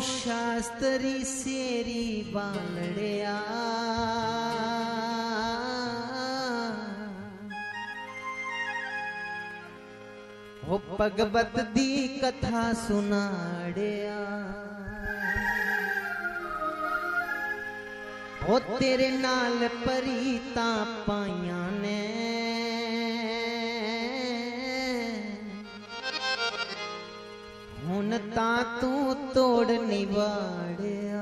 शास्त्री सेरी बालड़िया हो भगवत दी कथा सुनाड़िया। हो तेरे नाल परीता पाइया ने। ਹੁਣ ਤਾਂ ਤੂੰ ਤੋੜ ਨਿਵਾੜਿਆ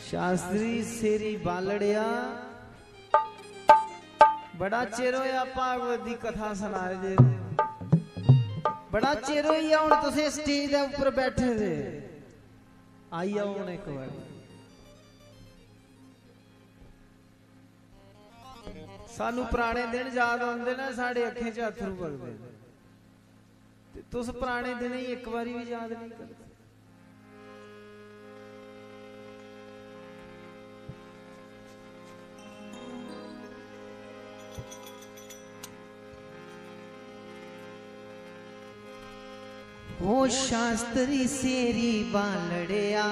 ਸ਼ਾਸਤਰੀ ਸੇਰੀ ਬਾਲੜਿਆ ਬੜਾ ਚਿਰ ਹੋਇਆ ਭਾਗਵਤ ਦੀ ਕਥਾ ਸੁਣਾ ਰਹੇ ਜੇ ਬੜਾ ਚਿਰ ਹੋਇਆ ਹੁਣ ਤੁਸੀਂ ਸਟੇਜ ਦੇ ਉੱਪਰ ਬੈਠੇ ਜੇ ਆਈ ਆਓ ਹੁਣ ਇੱਕ ਵਾਰ ਸਾਨੂੰ ਪੁਰਾਣੇ ਦਿਨ ਯਾਦ ਆਉਂਦੇ ਨੇ ਸਾਡੇ ਅੱਖਾਂ 'ਚ ਅਥਰੂ ਵਗਦੇ ਨੇ ਤੇ ਤੁਸੀਂ ਪੁਰਾਣੇ ਦਿਨ ਹੀ ਇੱਕ ਵਾਰੀ ਵੀ ਯਾਦ ਨਹੀਂ ਕਰਦੇ ਹੋ ਸ਼ਾਸਤਰੀ ਸੇਰੀ ਬਾਲੜਿਆ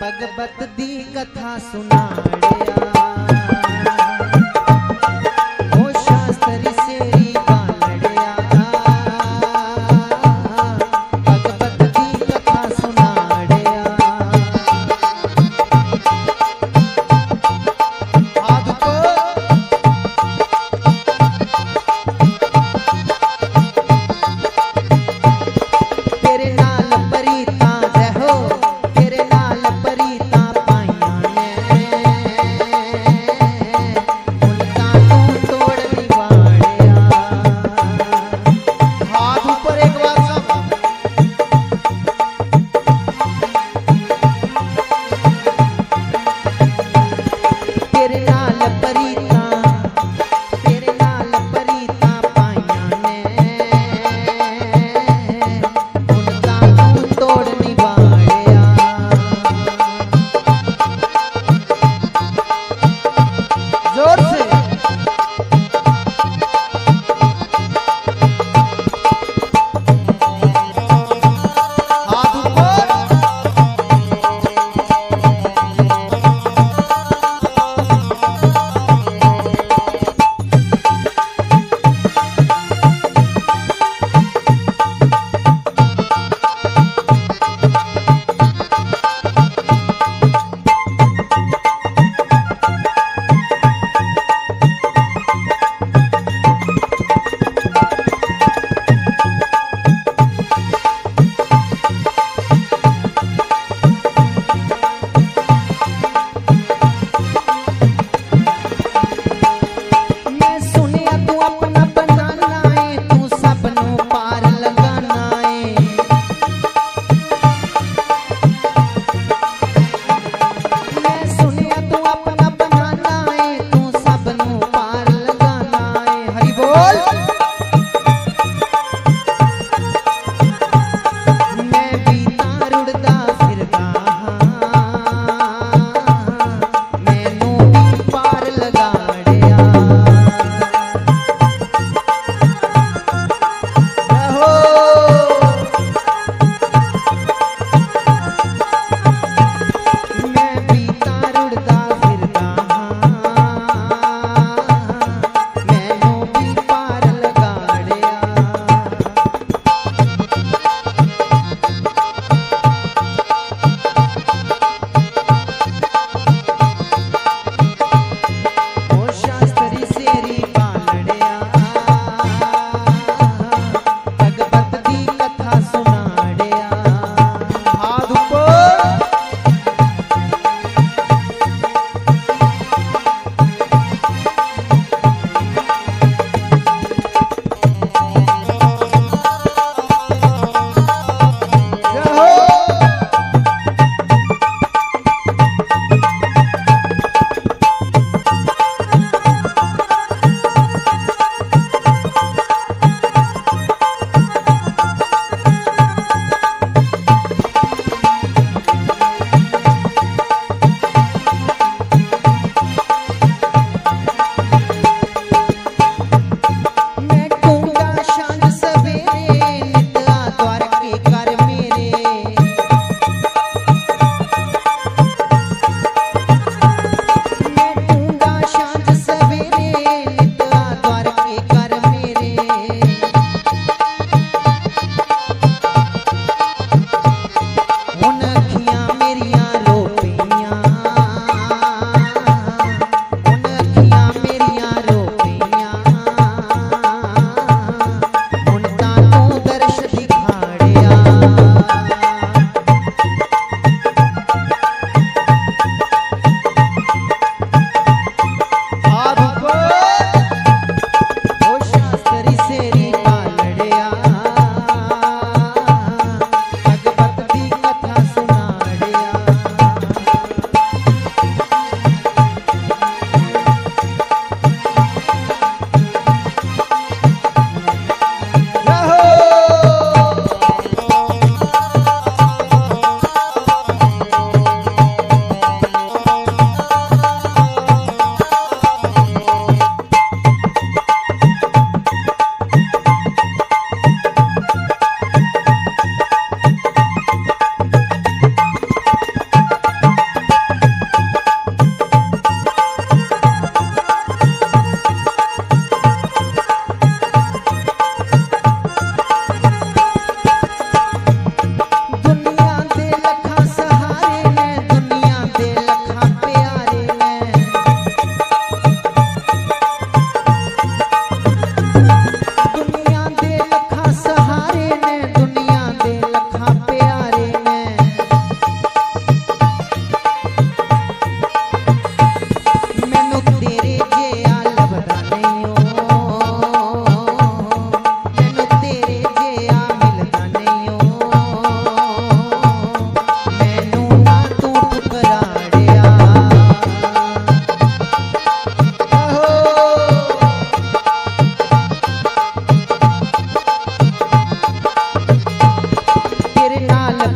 ਭਗਵਤ ਦੀ ਕਥਾ ਸੁਣਾੜਿਆ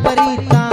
परी